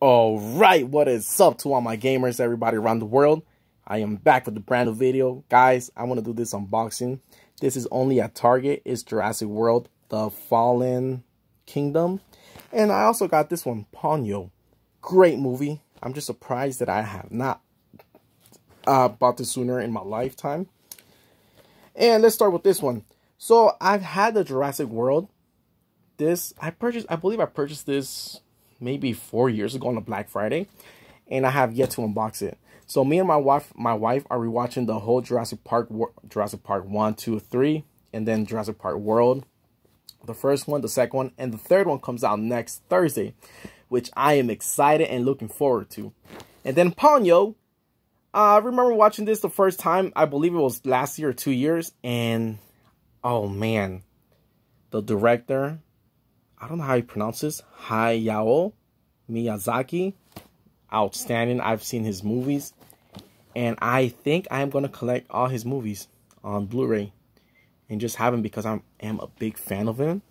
All right, what is up to all my gamers, everybody around the world? I am back with a brand new video. Guys, I want to do this unboxing. This is only at Target. It's Jurassic World, The Fallen Kingdom. And I also got this one, Ponyo. Great movie. I'm just surprised that I have not uh, bought this sooner in my lifetime. And let's start with this one. So I've had the Jurassic World. This, I purchased, I believe I purchased this maybe four years ago on a Black Friday, and I have yet to unbox it. So me and my wife, my wife are rewatching the whole Jurassic Park, Jurassic Park one, two, three, and then Jurassic Park World. The first one, the second one, and the third one comes out next Thursday, which I am excited and looking forward to. And then Ponyo, I remember watching this the first time. I believe it was last year or two years, and oh man, the director I don't know how you pronounce this, Hayao Miyazaki. Outstanding. I've seen his movies. And I think I'm going to collect all his movies on Blu-ray. And just have him because I am a big fan of him.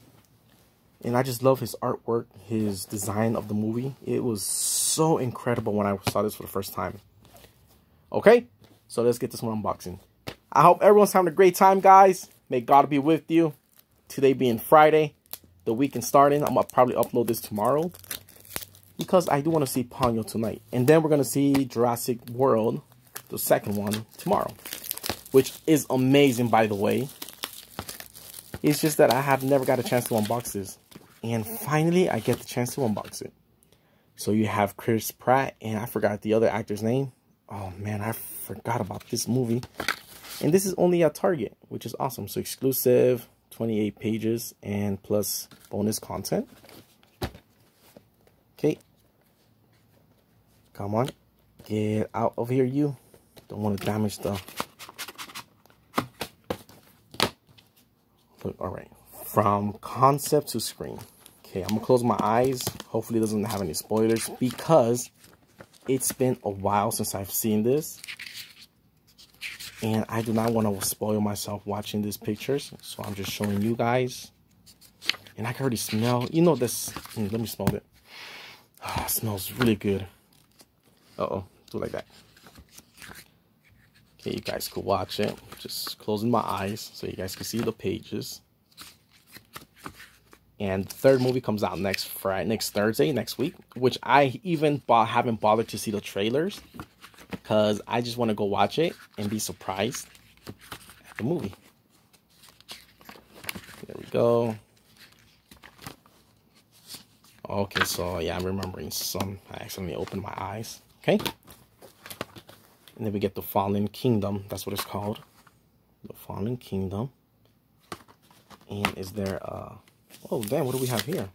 And I just love his artwork, his design of the movie. It was so incredible when I saw this for the first time. Okay, so let's get this one unboxing. I hope everyone's having a great time, guys. May God be with you. Today being Friday the weekend starting. I'm gonna probably upload this tomorrow because I do want to see Ponyo tonight. And then we're gonna see Jurassic World, the second one, tomorrow, which is amazing, by the way. It's just that I have never got a chance to unbox this. And finally, I get the chance to unbox it. So you have Chris Pratt, and I forgot the other actor's name. Oh man, I forgot about this movie. And this is only at Target, which is awesome. So exclusive, 28 pages and plus bonus content. Okay. Come on. Get out of here, you. Don't want to damage the... Look, all right. From concept to screen. Okay, I'm going to close my eyes. Hopefully it doesn't have any spoilers because it's been a while since I've seen this. And I do not want to spoil myself watching these pictures. So I'm just showing you guys. And I can already smell. You know this. Hmm, let me smell it. Oh, it smells really good. Uh-oh. Do like that. Okay, you guys could watch it. Just closing my eyes so you guys can see the pages. And the third movie comes out next Friday, next Thursday, next week, which I even haven't bothered to see the trailers because I just want to go watch it and be surprised at the movie. There we go. Okay, so yeah, I'm remembering some. I accidentally opened my eyes. Okay. And then we get the Fallen Kingdom. That's what it's called. The Fallen Kingdom. And is there, uh, oh, damn, what do we have here?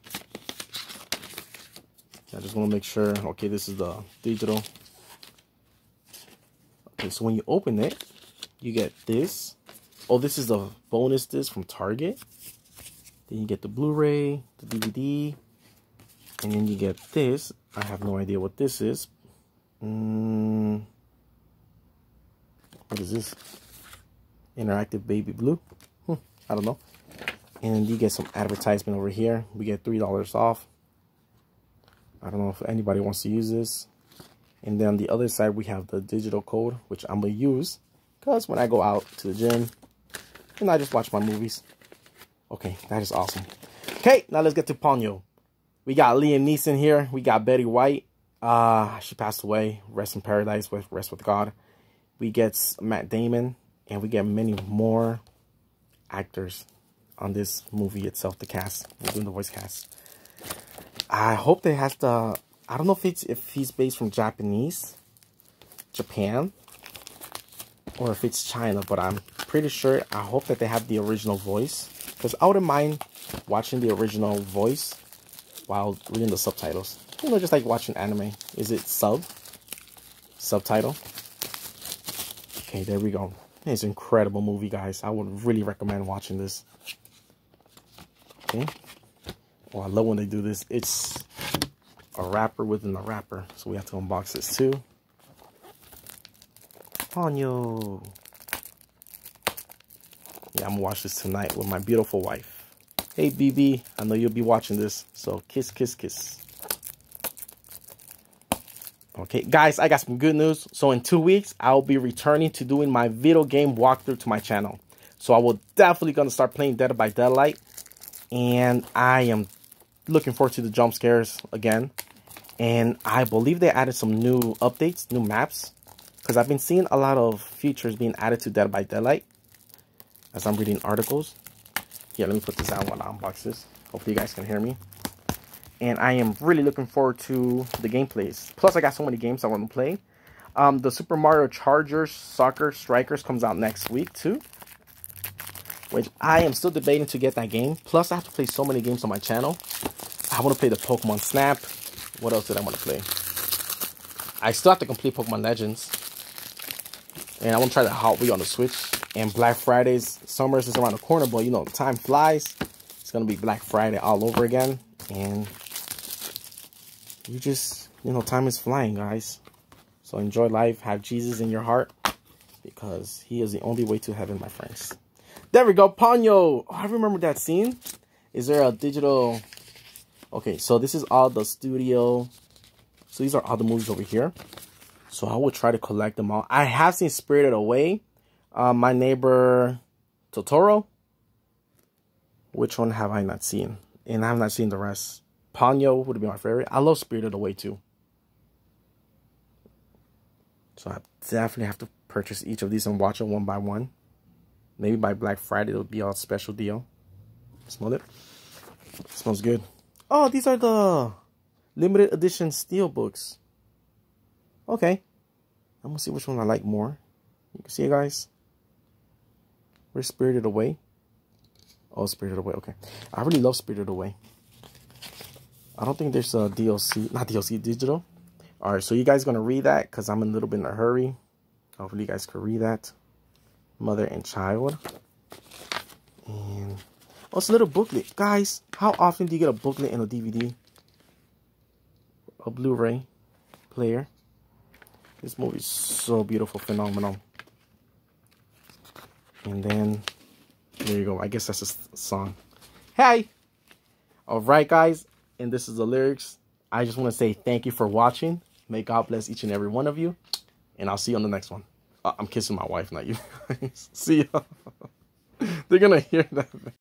I just want to make sure, okay, this is the digital Okay, so when you open it, you get this. Oh, this is the bonus disc from Target. Then you get the Blu-ray, the DVD, and then you get this. I have no idea what this is. Mm, what is this? Interactive Baby Blue? Hmm, I don't know. And you get some advertisement over here. We get $3 off. I don't know if anybody wants to use this. And then on the other side, we have the digital code, which I'm going to use. Because when I go out to the gym, and I just watch my movies. Okay, that is awesome. Okay, now let's get to Ponyo. We got Liam Neeson here. We got Betty White. Uh, she passed away. Rest in paradise with rest with God. We get Matt Damon. And we get many more actors on this movie itself, the cast. We're doing the voice cast. I hope they have the I don't know if it's if he's based from Japanese, Japan, or if it's China, but I'm pretty sure. I hope that they have the original voice because I wouldn't mind watching the original voice while reading the subtitles. You know, just like watching anime. Is it sub? Subtitle? Okay, there we go. It's an incredible movie, guys. I would really recommend watching this. Okay. Oh, I love when they do this. It's a wrapper within the wrapper. So we have to unbox this too. Ponyo. Yeah, I'm gonna watch this tonight with my beautiful wife. Hey, BB, I know you'll be watching this, so kiss, kiss, kiss. Okay, guys, I got some good news. So in two weeks, I'll be returning to doing my video game walkthrough to my channel. So I will definitely gonna start playing Dead by Daylight. And I am looking forward to the jump scares again. And I believe they added some new updates, new maps. Because I've been seeing a lot of features being added to Dead by Daylight. As I'm reading articles. Yeah, let me put this down while I unbox this. Hopefully you guys can hear me and I am really looking forward to the gameplays. Plus, I got so many games I want to play. Um, the Super Mario Chargers Soccer Strikers comes out next week too, which I am still debating to get that game. Plus, I have to play so many games on my channel. I want to play the Pokemon Snap. What else did I want to play? I still have to complete Pokemon Legends. And I want to try the Hot Wheel on the Switch. And Black Fridays, summer is around the corner, but you know, time flies. It's going to be Black Friday all over again. And you just, you know, time is flying, guys. So enjoy life. Have Jesus in your heart because he is the only way to heaven, my friends. There we go. Ponyo. Oh, I remember that scene. Is there a digital... Okay, so this is all the studio. So these are all the movies over here. So I will try to collect them all. I have seen Spirited Away. Uh, my neighbor Totoro. Which one have I not seen? And I have not seen the rest. Ponyo would be my favorite. I love Spirited Away too. So I definitely have to purchase each of these and watch them one by one. Maybe by Black Friday it'll be a special deal. Smell it. it. Smells good. Oh, these are the limited edition steel books. Okay. I'm gonna see which one I like more. You can see it guys. We're Spirited Away. Oh, Spirited Away. Okay. I really love Spirited Away. I don't think there's a DLC, not DLC, digital. All right, so you guys gonna read that because I'm a little bit in a hurry. Hopefully you guys can read that. Mother and child. And oh, it's a little booklet. Guys, how often do you get a booklet and a DVD? A Blu-ray player. This movie is so beautiful, phenomenal. And then, there you go. I guess that's a song. Hey! Alright, guys and this is the lyrics. I just want to say thank you for watching. May God bless each and every one of you. And I'll see you on the next one. Uh, I'm kissing my wife, not you. see ya. They're going to hear that.